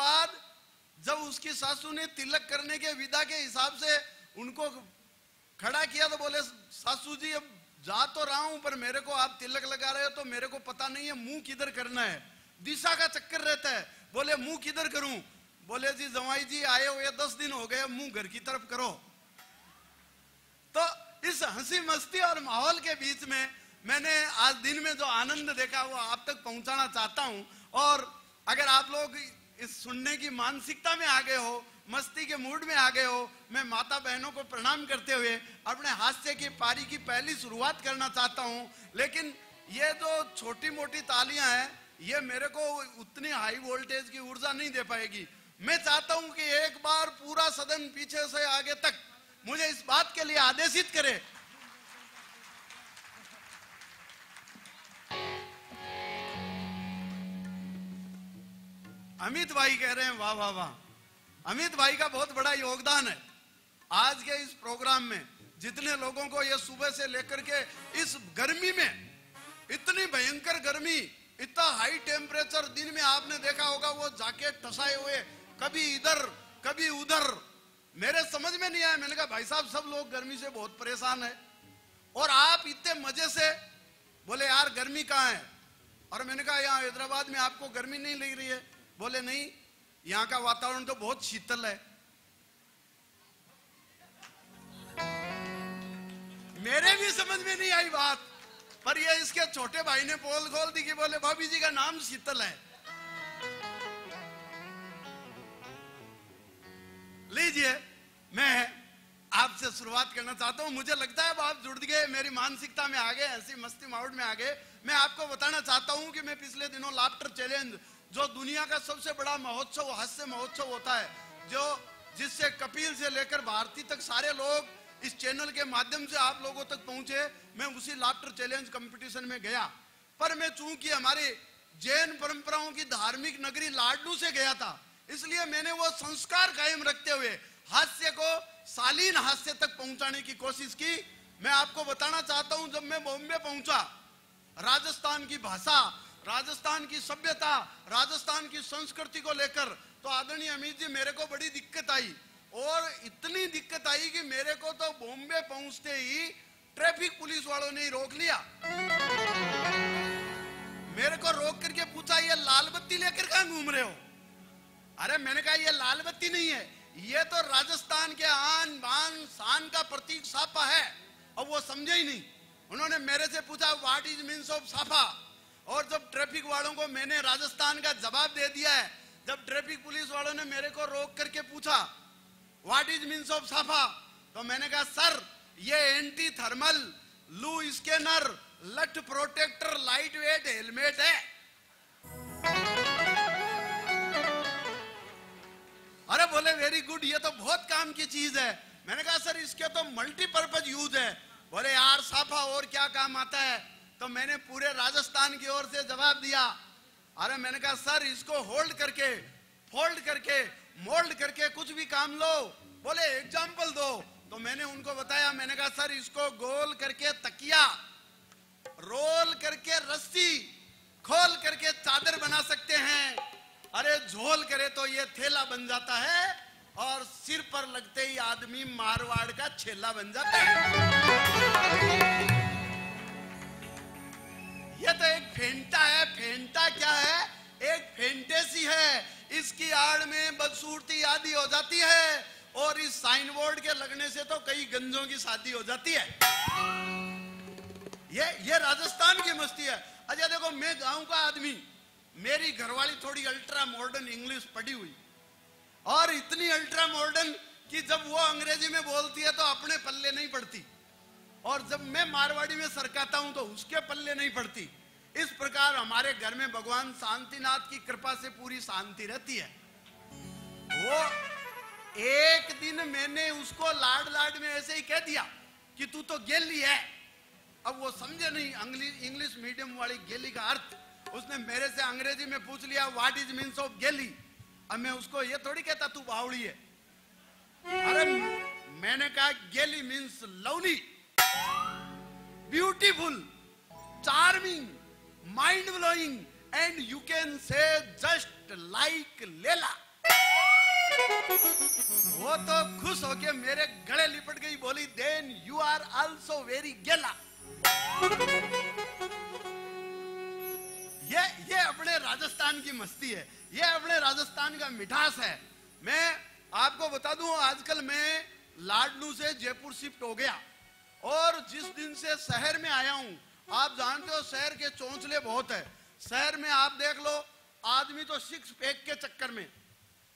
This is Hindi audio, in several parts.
बाद जब उसकी सासू ने तिलक करने के विदा के हिसाब से उनको खड़ा किया तो बोले, सासू जी, अब जा तो रहा हूँ, पर मेरे को आप तिलक लगा रहे हो तो मेरे को पता नहीं है मुँह किधर करना है। दिशा का चक्कर रहता है। बोले, मुँह किधर करूँ? बोले, जी जवाई जी, आए हुए दस दिन हो गए मुँह घर की तरफ़ करो। तो इस हँसी मस्ती और माहौल के बीच में मैंने आज दिन में जो आनंद देखा, वो आप तक पहुंचाना चाहता हूँ। और अगर आप लोग इस सुनने की मानसिकता में आ गए हो, मस्ती के मूड में आ गए हो, मैं माता बहनों को प्रणाम करते हुए अपने हास्य की पारी की पहली शुरुआत करना चाहता हूँ। लेकिन ये जो छोटी मोटी तालियाँ हैं, ये मेरे को उतनी हाई वोल्टेज की ऊर्जा नहीं दे पाएगी। मैं चाहता हूँ कि एक बार पूरा सदन पीछे से आगे तक मुझे इस बात के लिए आदेशित करे अमित भाई कह रहे हैं, वाह वाह वाह। अमित भाई का बहुत बड़ा योगदान है आज के इस प्रोग्राम में, जितने लोगों को यह सुबह से लेकर के इस गर्मी में, इतनी भयंकर गर्मी, इतना हाई टेम्परेचर दिन में आपने देखा होगा, वो जैकेट ठसाए हुए, कभी इधर, कभी उधर। मेरे समझ में नहीं आया, मैंने कहा, भाई साहब, सब लोग गर्मी से बहुत परेशान है। और आप इतने मज़े से बोले, यार, गर्मी कहाँ है? और मैंने कहा, यहाँ हैदराबाद में आपको गर्मी नहीं लग रही है। बोले, नहीं, यहाँ का वातावरण तो बहुत शीतल है। मेरे भी समझ में नहीं आई बात, पर ये इसके छोटे भाई ने पोल खोल दी कि बोले, भाभी जी का नाम शीतल है। लीजिए, मैं आपसे शुरुआत करना चाहता हूँ। मुझे लगता है अब आप जुड़ गए, मेरी मानसिकता में आ गए, ऐसी मस्ती माउड में आ गए। मैं आपको बताना चाहता हूँ कि मैं पिछले दिनों लाफ्टर चैलेंज जो दुनिया का सबसे बड़ा महोत्सव हास्य महोत्सव होता है, जो जिससे कपिल से लेकर भारती तक सारे लोग इस चैनल के माध्यम से आप लोगों तक पहुँचे। मैं उसी लाफ्टर चैलेंज कंपटीशन में गया। पर मैं चूँकि हमारी जैन परंपराओं की धार्मिक नगरी लाडू से गया था, इसलिए मैंने वो संस्कार कायम रखते हुए हास्य को सालीन हास्य तक पहुँचाने की कोशिश की। मैं आपको बताना चाहता हूँ, जब मैं बॉम्बे पहुँचा, राजस्थान की भाषा राजस्थान की सभ्यता, राजस्थान की संस्कृति को लेकर तो आदरणीय अमित जी, मेरे को बड़ी दिक्कत आई। और इतनी दिक्कत आई कि मेरे को तो बॉम्बे पहुँचते ही ट्रैफ़िक पुलिस वालों ने रोक लिया। मेरे को रोक करके पूछा, ये लाल बत्ती लेकर कहा घूम रहे हो? अरे, मैंने कहा, ये लाल बत्ती नहीं है। ये तो राजस्थान के आन बान शान का प्रतीक साफा है। अब वो समझे ही नहीं। उन्होंने मेरे से पूछा व्हाट इज़ मीन्स ऑफ़ साफा और जब ट्रैफ़िक वालों को मैंने राजस्थान का जवाब दे दिया है, जब ट्रैफ़िक पुलिस वालों ने मेरे को रोक करके पूछा व्हाट इज़ मीन्स ऑफ़ साफा तो मैंने कहा सर ये anti thermal loo scanner lot protector light weight helmet है. अरे बोले वेरी गुड ये तो बहुत काम की चीज़ है। मैंने कहा सर इसके तो मल्टीपर्पज यूज़ है। बोले, यार साफा और क्या काम आता है? तो मैंने पूरे राजस्थान की ओर से जवाब दिया। अरे मैंने कहा, सर, इसको होल्ड करके फोल्ड करके मोल्ड करके कुछ भी काम लो। बोले एग्ज़ाम्पल दो। तो मैंने उनको बताया, मैंने कहा, सर, इसको गोल करके तकिया रोल करके रस्सी, खोल करके चादर बना सकते हैं। अरे, झोल करे तो ये थैला बन जाता है और सिर पर लगते ही आदमी मारवाड़ का छेला बन जाता है। ये तो एक फेंटा है, फेंटा क्या है? एक फेंटेसी है। इसकी आड़ में बदसूरती आदि हो जाती है और इस साइन बोर्ड के लगने से तो कई गंजों की शादी हो जाती है। ये ये राजस्थान की मस्ती है। अच्छा देखो, मैं गाँव का आदमी, मेरी घरवाली थोड़ी अल्ट्रा मॉडर्न इंग्लिश पढ़ी हुई। और इतनी अल्ट्रा मॉडर्न कि जब वो अंग्रेज़ी में बोलती है तो अपने पल्ले नहीं पड़ती। और जब मैं मारवाड़ी में सरकाता हूँ तो उसके पल्ले नहीं पड़ती। इस प्रकार हमारे घर में भगवान शांतिनाथ की कृपा से पूरी शांति रहती है। वो एक दिन मैंने उसको लाड लाड में ऐसे ही कह दिया कि तू तो गेली है। अब वो समझे नहीं इंग्लिश मीडियम वाली गेली का अर्थ। उसने मेरे से अंग्रेज़ी में पूछ लिया व्हाट इज़ मीन्स ऑफ़ गेली? अब मैं उसको ये थोड़ी कहता, तू बावड़ी है। अरे, मैंने कहा, गेली means lovely beautiful charming mind blowing and you can say just like Leila वो तो खुश होके मेरे गले लिपट गई, बोली then you are also very गेला ये ये अपने राजस्थान की मस्ती है। ये अपने राजस्थान का मिठास है। मैं आपको बता दूँ, आजकल मैं लाडलू से जयपुर शिफ्ट हो गया। और जिस दिन से शहर में आया हूँ आप जानते हो शहर के चौंचले बहुत है। शहर में आप देख लो आदमी तो सिक्स पैक के चक्कर में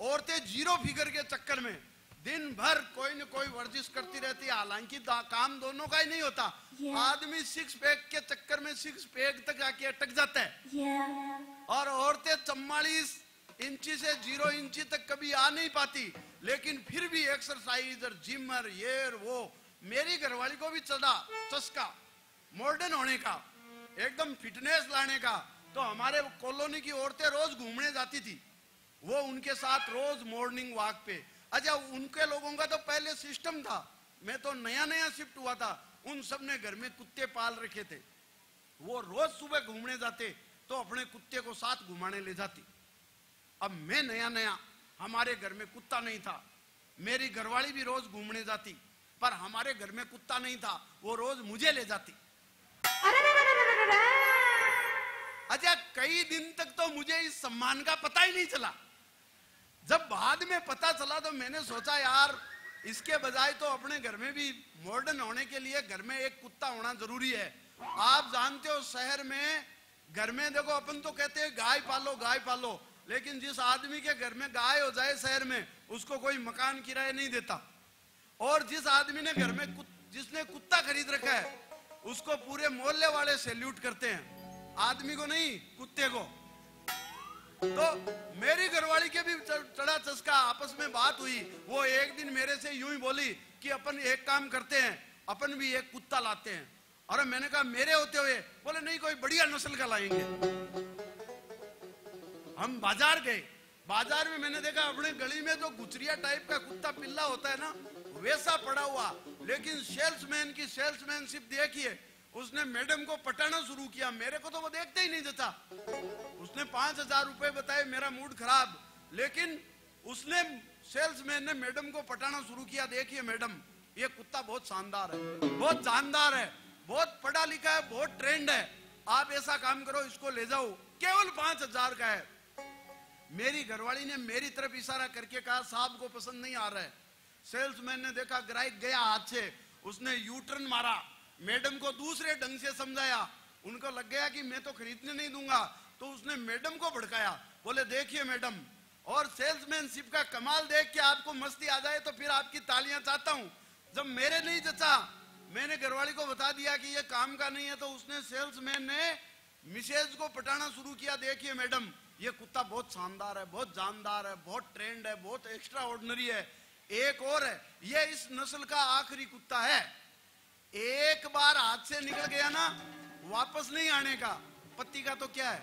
औरतें ज़ीरो फिगर के चक्कर में दिन भर कोई न कोई वर्जिश करती रहती है। हालाँकि काम दोनों का ही नहीं होता। Yeah. आदमी सिक्स पैक के चक्कर में सिक्स पैक तक आके अटक जाता है। Yeah. और औरतें चम्मालीस इंची से ज़ीरो इंची तक कभी आ नहीं पाती। लेकिन फिर भी एक्सरसाइज और जिम और ये वो मेरी घरवाली को भी चढ़ा चस्का। मॉडर्न होने का, एकदम फिटनेस लाने का तो हमारे कॉलोनी की औरतें रोज घूमने जाती थी। वो उनके साथ रोज मॉर्निंग वॉक पे। अच्छा उनके लोगों का तो पहले सिस्टम था। मैं तो नया नया शिफ्ट हुआ था। उन सबने घर में कुत्ते पाल रखे थे। वो रोज सुबह घूमने जाते तो अपने कुत्ते को साथ घुमाने ले जाती। अब मैं नया नया हमारे घर में कुत्ता नहीं था। मेरी घरवाली भी रोज घूमने जाती, पर हमारे घर में कुत्ता नहीं था। वो रोज मुझे ले जाती। अच्छा कई दिन तक तो मुझे इस सम्मान का पता ही नहीं चला। जब बाद में पता चला तो मैंने सोचा यार इसके बजाय तो अपने घर में भी मॉडर्न होने के लिए घर में एक कुत्ता होना ज़रूरी है। आप जानते हो शहर में घर में देखो अपन तो कहते हैं गाय पालो गाय पालो। लेकिन जिस आदमी के घर में गाय हो जाए शहर में उसको कोई मकान किराए नहीं देता। और जिस आदमी ने घर में कुत, जिसने कुत्ता खरीद रखा है उसको पूरे मोहल्ले वाले सैल्यूट करते हैं। आदमी को नहीं, कुत्ते को। तो मेरी घरवाली के भी चढ़ा चस्का, आपस में बात हुई। वो एक दिन मेरे से यूँ ही बोली कि अपन एक काम करते हैं, अपन भी एक कुत्ता लाते हैं। और मैंने कहा, मेरे होते हुए? बोले, नहीं, कोई बढ़िया नस्ल का लाएँगे। हम बाज़ार गए। बाज़ार में मैंने देखा, अपने गली में जो गुचरिया टाइप का कुत्ता पिल्ला होता है ना, वैसा पड़ा हुआ। लेकिन सेल्समैन की सेल्समैनशिप देखिए उसने मैडम को पटाना शुरू किया। मेरे को तो वो देखते ही नहीं देता उसने पाँच हज़ार रुपए बताए, मेरा मूड खराब। लेकिन उसने सेल्समैन ने मैडम को पटाना शुरू किया। देखिए मैडम, ये कुत्ता बहुत शानदार है। बहुत जानदार है। बहुत पढ़ा लिखा है, बहुत ट्रेंड है। आप ऐसा काम करो, इसको ले जाओ। केवल पाँच हज़ार का है। मेरी घरवाली ने मेरी तरफ़ इशारा करके कहा, साहब को पसंद नहीं आ रहा है। सेल्समैन ने देखा, ग्राहक गया हाथ से। उसने यूटर्न मारा। मैडम को दूसरे ढंग से समझाया। उनको लग गया कि मैं तो खरीदने नहीं दूँगा। तो उसने मैडम को भड़काया। बोले, देखिए मैडम, और सेल्समैनशिप का कमाल देख के आपको मस्ती आ जाए तो फिर आपकी तालियाँ चाहता हूँ। जब मेरे नहीं जचा, मैंने घरवाली को बता दिया कि ये काम का नहीं है तो उसने सेल्समैन ने मिसेज को पटाना शुरू किया। देखिए मैडम, ये कुत्ता बहुत शानदार है, बहुत जानदार है, बहुत ट्रेंड है, बहुत एक्स्ट्रा ऑर्डनरी है। एक और है, ये इस नस्ल का आखिरी कुत्ता है। एक बार हाथ से निकल गया ना, वापस नहीं आने का। पत्ती का तो क्या है?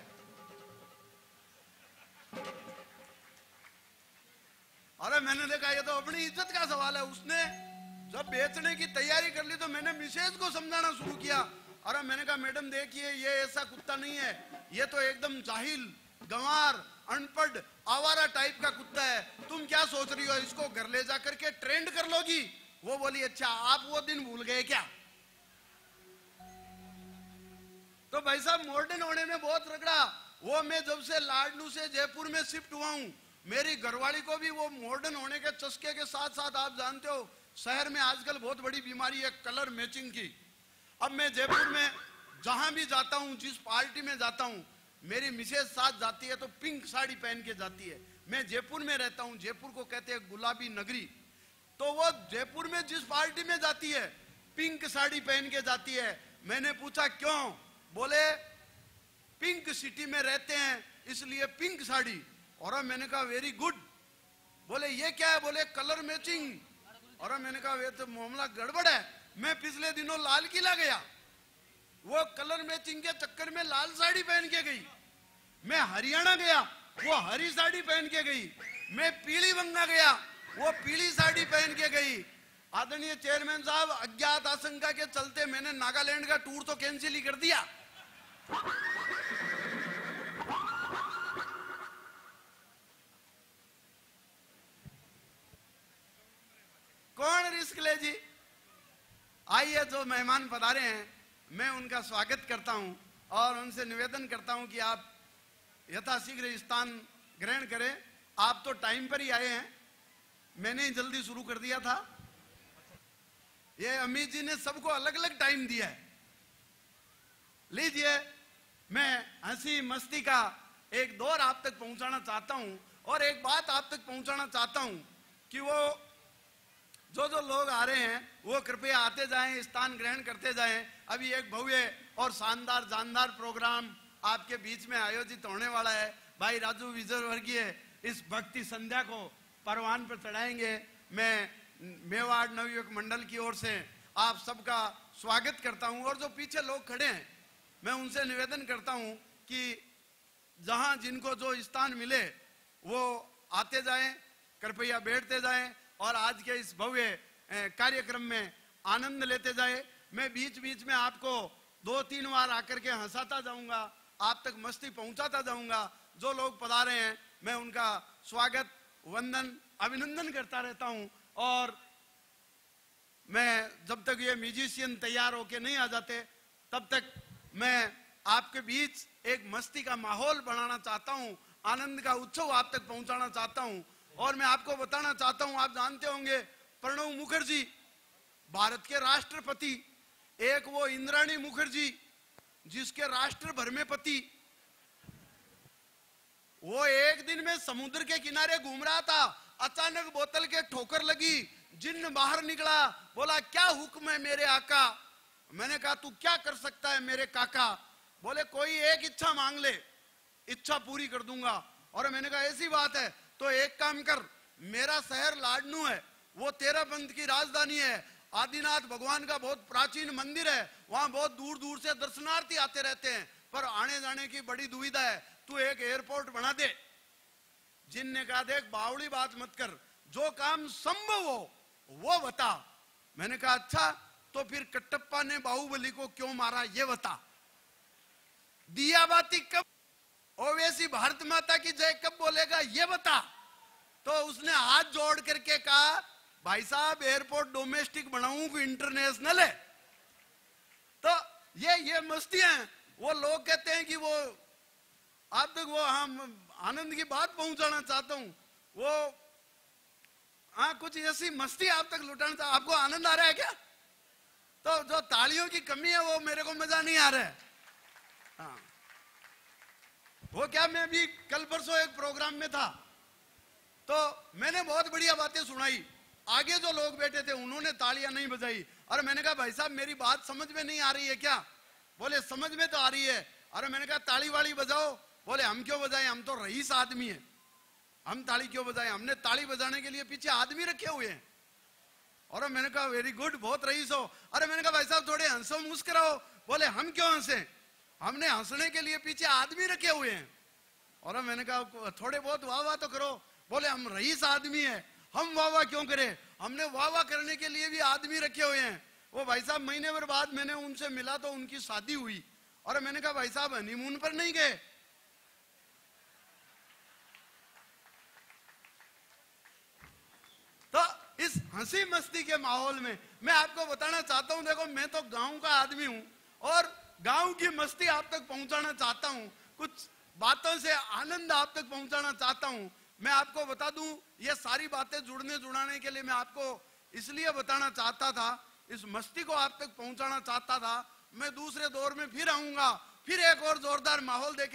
अरे मैंने देखा, ये तो अपनी इज़्ज़त का सवाल है। उसने जब बेचने की तैयारी कर ली तो मैंने मिसेज को समझाना शुरू किया। अरे मैंने कहा, मैडम, देखिए, ये ऐसा कुत्ता नहीं है। ये तो एकदम जाहिल, गंवार, अनपढ़, आवारा टाइप का कुत्ता है। तुम क्या सोच रही हो? इसको घर ले जाकर के ट्रेंड कर लोगी? वो बोली अच्छा आप वो दिन भूल गए क्या? तो भाई साहब, मॉडर्न होने में बहुत रगड़ा। वो मैं जब से लाडलू से जयपुर में शिफ्ट हुआ हूँ, मेरी घरवाली को भी वो मॉडर्न होने के चस्के के साथ साथ आप जानते हो, शहर में आजकल बहुत बड़ी बीमारी है कलर मैचिंग की। अब मैं जयपुर में जहाँ भी जाता हूँ, जिस पार्टी में जाता हूँ, मेरी मिसेज साथ जाती है तो पिंक साड़ी पहन के जाती है। मैं जयपुर में रहता हूँ, जयपुर को कहते हैं गुलाबी नगरी। तो वो जयपुर में जिस पार्टी में जाती है, पिंक साड़ी पहन के जाती है। मैंने पूछा, क्यों? बोले, पिंक सिटी में रहते हैं, इसलिए पिंक साड़ी। और मैंने कहा, वेरी गुड। बोले, ये क्या है? बोले, कलर मैचिंग। और मैंने कहा वे तो मामला गड़बड़ है। मैं पिछले दिनों लाल किला गया। वो कलर मैचिंग के चक्कर में लाल साड़ी पहन के गई। मैं हरियाणा गया, वो हरी साड़ी पहन के गई। मैं पीली बंगा गया, वो पीली साड़ी पहन के गई। आदरणीय चेयरमैन साहब, अज्ञात आशंका के चलते मैंने नागालैंड का टूर तो कैंसिल ही कर दिया। किसके ले जी? आइए जो मेहमान पधारे हैं, मैं उनका स्वागत करता हूँ और उनसे निवेदन करता हूँ कि आप यथाशीघ्र स्थान ग्रहण करें। आप तो टाइम पर ही आए हैं। मैंने ही जल्दी शुरू कर दिया था। ये अमित जी ने सबको अलग अलग टाइम दिया है। लीजिए मैं हँसी मस्ती का एक दौर आप तक पहुंचाना चाहता हूँ और एक बात आप तक पहुंचाना चाहता हूँ कि वो जो जो लोग आ रहे हैं, वो कृपया आते जाएँ, स्थान ग्रहण करते जाएँ। अभी एक भव्य और शानदार, जानदार प्रोग्राम आपके बीच में आयोजित होने वाला है। भाई राजू विजय वर्गीय, इस भक्ति संध्या को परवान पर चढ़ाएँगे। मैं मेवाड़ नवयुवक मंडल की ओर से आप सबका स्वागत करता हूँ और जो पीछे लोग खड़े हैं मैं उनसे निवेदन करता हूँ कि जहाँ जिनको जो स्थान मिले, वो आते जाएँ, कृपया बैठते जाएँ और आज के इस भव्य कार्यक्रम में आनंद लेते जाए। मैं बीच बीच में आपको दो तीन बार आकर के हंसाता जाऊँगा, आप तक मस्ती पहुंचाता जाऊँगा, जो लोग पधारे हैं, मैं उनका स्वागत, वंदन, अभिनंदन करता रहता हूँ और मैं जब तक ये म्यूजिशियन तैयार होके नहीं आ जाते, तब तक मैं आपके बीच एक मस्ती का माहौल बनाना चाहता हूँ, आनंद का उत्सव आप तक पहुंचाना चाहता हूँ। और मैं आपको बताना चाहता हूँ, आप जानते होंगे, प्रणव मुखर्जी, भारत के राष्ट्रपति, एक वो इंद्राणी मुखर्जी, जिसके राष्ट्र भर में पति। वो एक दिन में समुद्र के किनारे घूम रहा था, अचानक बोतल के ठोकर लगी, जिन्न बाहर निकला, बोला, क्या हुक्म है मेरे आका? मैंने कहा, तू क्या कर सकता है मेरे काका? बोले, कोई एक इच्छा मांग ले, इच्छा पूरी कर दूँगा। और मैंने कहा, ऐसी बात है तो एक काम कर, मेरा शहर लाडनू है, वो तेरा पंथ की राजधानी है, आदिनाथ भगवान का बहुत प्राचीन मंदिर है, वहाँ बहुत दूर दूर से दर्शनार्थी आते रहते हैं, पर आने जाने की बड़ी दुविधा है, तू एक एयरपोर्ट बना दे। जिन ने कहा, देख, बावड़ी बात मत कर, जो काम संभव हो, वो बता। मैंने कहा अच्छा तो फिर कटप्पा ने बाहुबली को क्यों मारा, ये बता। दिया बाती कब ओवैसी भारत माता की जय कब बोलेगा, ये बता। तो उसने हाथ जोड़ करके कहा, भाई साहब, एयरपोर्ट डोमेस्टिक बनाऊँ इंटरनेशनल है? तो ये ये मस्तियाँ वो लोग कहते हैं कि वो आप तक वो हम आनंद की बात पहुंचाना चाहता हूँ। वो हाँ कुछ ऐसी मस्ती आप तक लुटाना चाहता आपको आनंद आ रहा है क्या? तो जो तालियों की कमी है वो मेरे को मज़ा नहीं आ रहा है। हाँ। वो क्या मैं भी कल परसों एक प्रोग्राम में था। तो मैंने बहुत बढ़िया बातें सुनाई। आगे जो लोग बैठे थे, उन्होंने तालियाँ नहीं बजाई। और मैंने कहा, भाई साहब, मेरी बात समझ में नहीं आ रही है क्या? बोले, समझ में तो आ रही है। अरे मैंने कहा, ताली वाली बजाओ। बोले, हम क्यों बजाए? हम तो रईस आदमी है। हम ताली क्यों बजाए? हमने ताली बजाने के लिए पीछे आदमी रखे हुए हैं। और मैंने कहा वेरी गुड बहुत रईस हो. अरे मैंने कहा, भाई साहब, थोड़े हंसो मुस्कुराओ बोले, हम क्यों हंसे? हमने हंसने के लिए पीछे आदमी रखे हुए हैं. और मैंने कहा, थोड़े बहुत वाह वाह तो करो. बोले, हम रईस आदमी है। हम वाह वाह क्यों करें? हमने वाह वाह करने के लिए भी आदमी रखे हुए हैं. वो भाई साहब, महीने भर बाद मैंने उनसे मिला तो उनकी शादी हुई। और मैंने कहा, भाई साहब हनीमून पर नहीं गए तो इस हँसी मस्ती के माहौल में मैं आपको बताना चाहता हूँ, देखो, मैं तो गाँव का आदमी हूँ और गाँव की मस्ती आप तक पहुंचाना चाहता हूँ। कुछ बातों से आनंद आप तक पहुंचाना चाहता हूँ। मैं आपको बता दूँ, ये सारी बातें जुड़ने जुड़ाने के लिए मैं आपको इसलिए बताना चाहता था, इस मस्ती को आप तक पहुंचाना चाहता था। मैं दूसरे दौर में फिर आऊँगा, फिर एक और जोरदार माहौल देखे